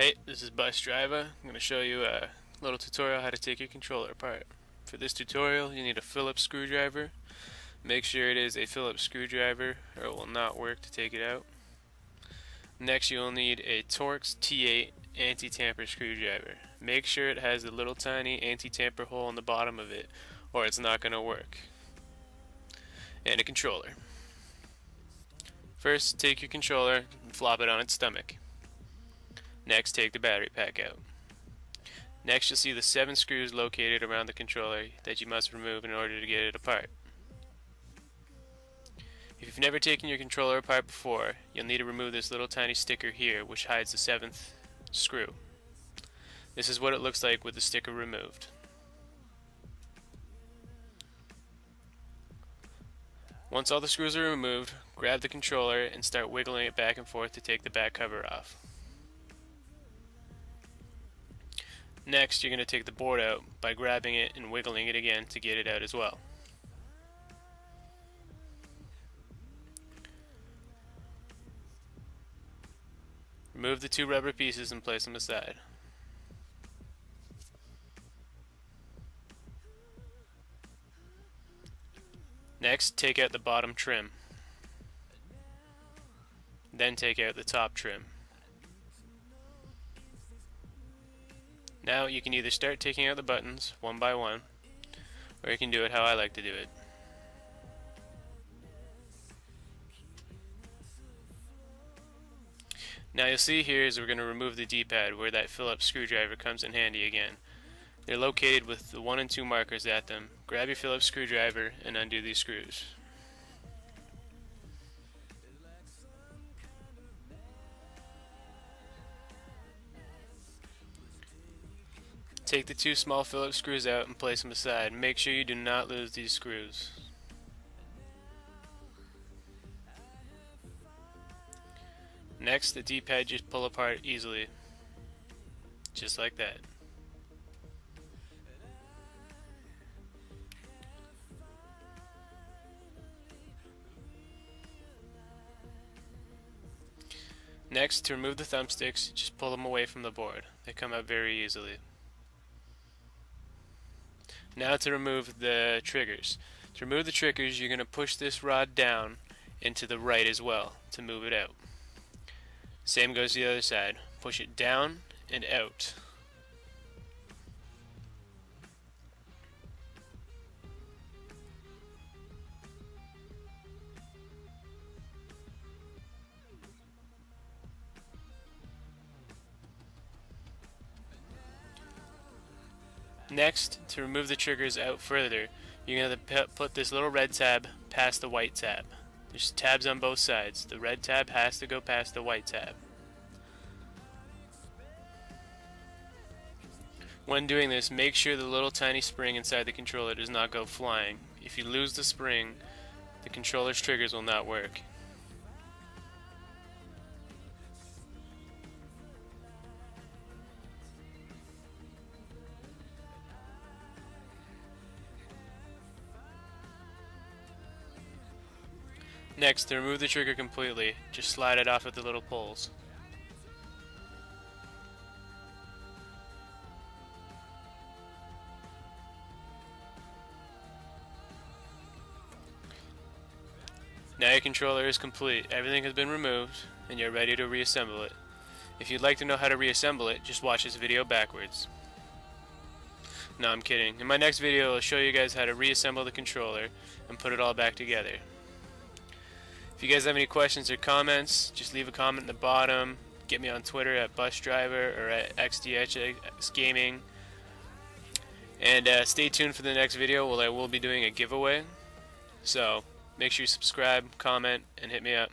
Hey, this is Bus Driver. I'm going to show you a little tutorial how to take your controller apart. For this tutorial, you need a Phillips screwdriver. Make sure it is a Phillips screwdriver or it will not work to take it out. Next, you'll need a Torx T8 anti-tamper screwdriver. Make sure it has a little tiny anti-tamper hole in the bottom of it or it's not going to work. And a controller. First, take your controller and flop it on its stomach. Next, take the battery pack out. Next, you'll see the seven screws located around the controller that you must remove in order to get it apart. If you've never taken your controller apart before, you'll need to remove this little tiny sticker here which hides the seventh screw. This is what it looks like with the sticker removed. Once all the screws are removed, grab the controller and start wiggling it back and forth to take the back cover off. Next, you're going to take the board out by grabbing it and wiggling it again to get it out as well. Remove the two rubber pieces and place them aside. Next, take out the bottom trim. Then take out the top trim. Now you can either start taking out the buttons one by one, or you can do it how I like to do it. Now you'll see here is we're going to remove the D-pad where that Phillips screwdriver comes in handy again. They're located with the 1 and 2 markers at them. Grab your Phillips screwdriver and undo these screws. Take the two small Phillips screws out and place them aside. Make sure you do not lose these screws. Next, the D-pad just pull apart easily. Just like that. Next, to remove the thumbsticks, just pull them away from the board. They come out very easily. Now to remove the triggers. To remove the triggers, you're going to push this rod down into the right as well to move it out. Same goes to the other side. Push it down and out. Next, to remove the triggers out further, you're going to put this little red tab past the white tab. There's tabs on both sides. The red tab has to go past the white tab. When doing this, make sure the little tiny spring inside the controller does not go flying. If you lose the spring, the controller's triggers will not work. Next, to remove the trigger completely, just slide it off at the little poles. Now your controller is complete, everything has been removed, and you're ready to reassemble it. If you'd like to know how to reassemble it, just watch this video backwards. No, I'm kidding. In my next video, I'll show you guys how to reassemble the controller and put it all back together. If you guys have any questions or comments, just leave a comment in the bottom. Get me on Twitter at busdriver or at xdhx gaming. And uh, stay tuned for the next video where I will be doing a giveaway. So make sure you subscribe, comment, and hit me up.